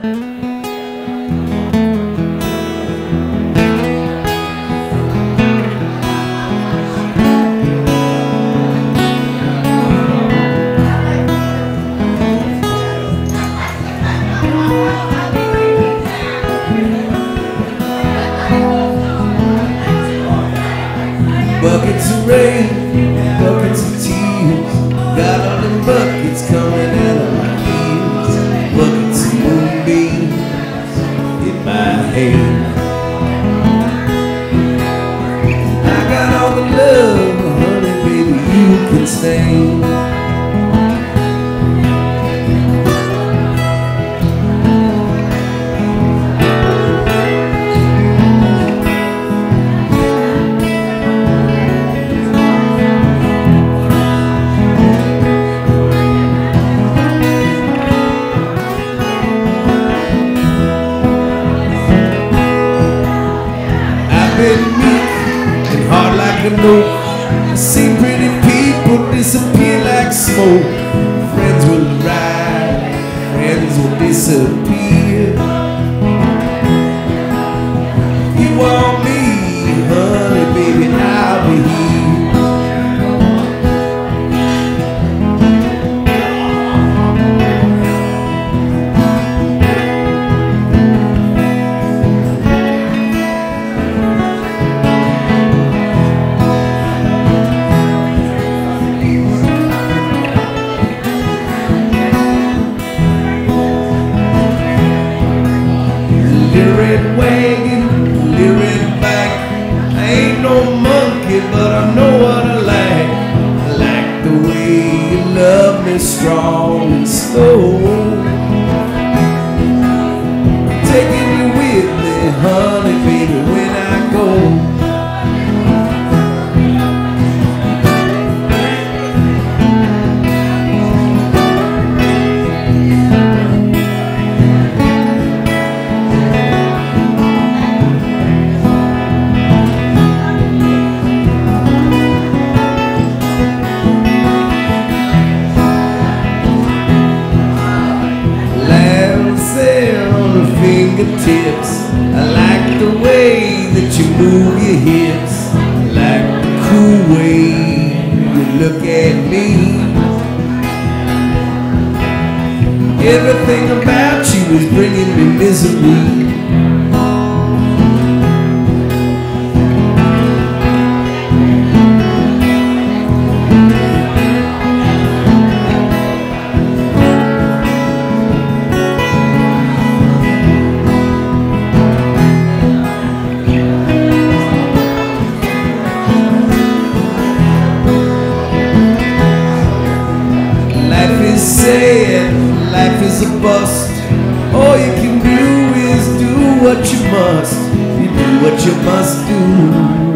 Buckets of rain, buckets of tears. Got all them buckets coming honey, baby, you can stand. I've been like. I see pretty people disappear like smoke. Friends will arrive, friends will disappear. Fingertips. I like the way that you move your hips. I like the cool way you look at me. Everything about you is bringing me misery. Bust. All you can do is do what you must. You do what you must do